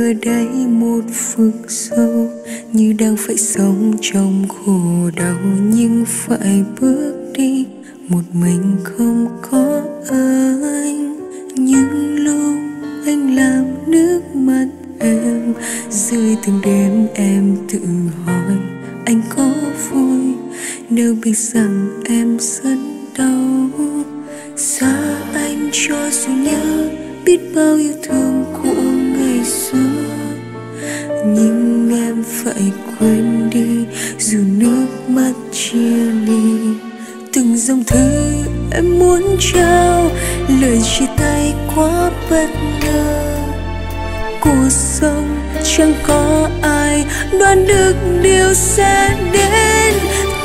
ở đây một vực sâu như đang phải sống trong khổ đau. Nhưng phải bước đi, một mình không có anh những lúc anh làm nước mắt em, rơi từng đêm em tự hỏi, anh có vui nếu biết rằng em rất đau? Xa anh cho dù nhớ biết bao yêu thương của xưa. Nhưng em phải quên đi, dù nước mắt chia ly. Từng dòng thư em muốn trao, lời chia tay quá bất ngờ. Cuộc sống chẳng có ai đoán được điều sẽ đến.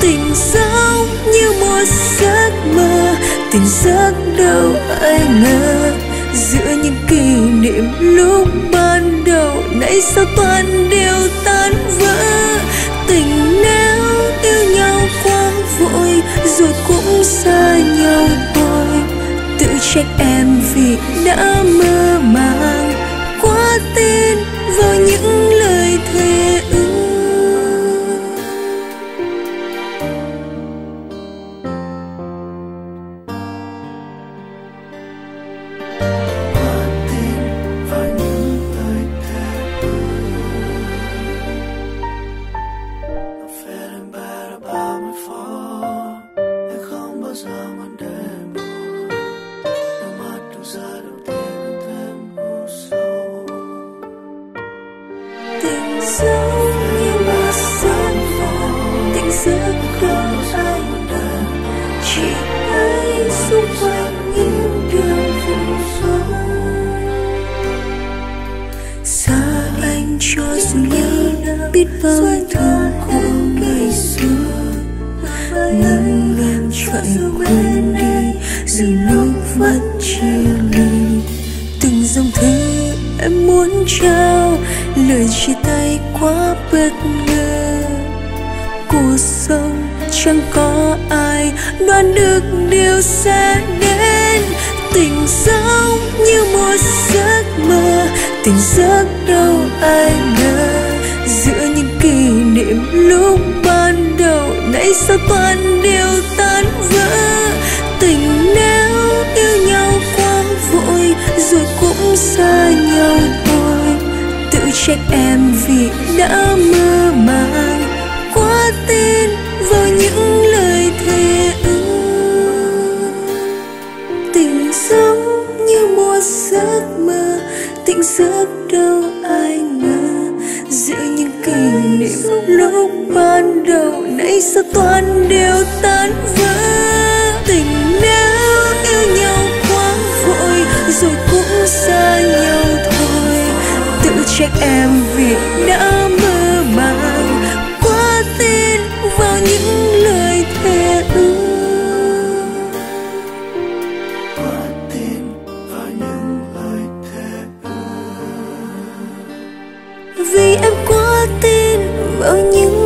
Tình giống như một giấc mơ, tình giấc đâu ai ngờ giữa những kỷ niệm lúc ban đầu, nay sao toàn đều tan vỡ? Tình nếu yêu nhau quá vội, rồi cũng xa nhau thôi. Tự trách em vì đã mơ màng, quá tin vào những biết bao thương của ngày xưa. Nhưng em phải quên đi. Dù nước mắt chia ly. Từng dòng thư em muốn trao. Lời chia tay quá bất ngờ. Cuộc sống chẳng có ai. Đoán được điều sẽ đến. Sao toàn đều tan vỡ? Tình nếu yêu nhau quá vội, rồi cũng xa nhau thôi. Tự trách em vì đã mơ màng, quá tin vào những lời thề ước. Tình giống như một giấc mơ, tình giấc đâu lúc ban đầu nay sao toàn đều tan vỡ. Tình nếu yêu nhau quá vội, rồi cũng xa nhau thôi. Tự trách em vì đã mơ màng quá tin vào những lời thề ước. Quá vì em ở những